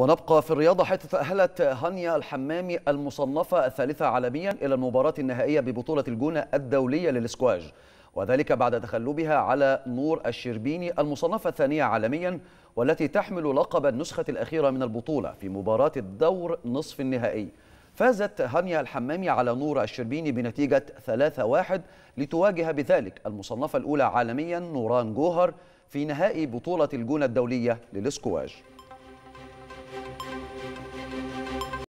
ونبقى في الرياضة حيث تأهلت هانيا الحمامي المصنفة الثالثة عالميا إلى المباراة النهائية ببطولة الجونة الدولية للإسكواج وذلك بعد تغلبها على نور الشربيني المصنفة الثانية عالميا والتي تحمل لقب النسخة الأخيرة من البطولة في مباراة الدور نصف النهائي. فازت هانيا الحمامي على نور الشربيني بنتيجة 3-1 لتواجه بذلك المصنفة الأولى عالميا نوران جوهر في نهائي بطولة الجونة الدولية للإسكواج